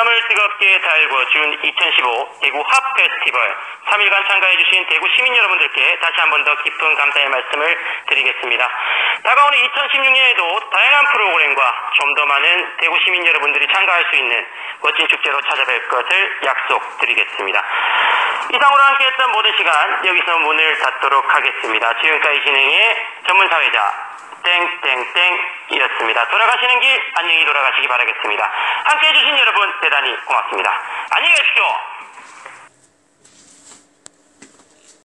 마음을 뜨겁게 달궈 준 2015 대구 합 페스티벌 3일간 참가해주신 대구 시민 여러분들께 다시 한 번 더 깊은 감사의 말씀을 드리겠습니다. 다가오는 2016년에도 다양한 프로그램과 좀 더 많은 대구 시민 여러분들이 참가할 수 있는 멋진 축제로 찾아뵐 것을 약속드리겠습니다. 이상으로 함께했던 모든 시간 여기서 문을 닫도록 하겠습니다. 지금까지 진행의 전문사회자 땡땡땡 이었습니다. 돌아가시는 길 안녕히 돌아가시기 바라겠습니다. 함께 해 주신 여러분 대단히 고맙습니다. 안녕히 계십시오.